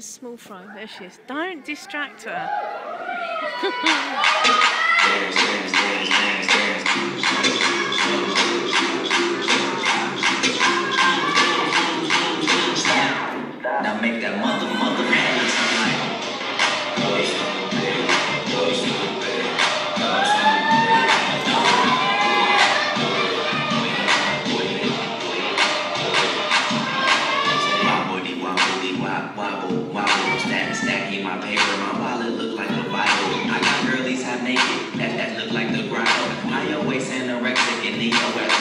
Small fry? There she is. Don't distract her. always anorexic in the know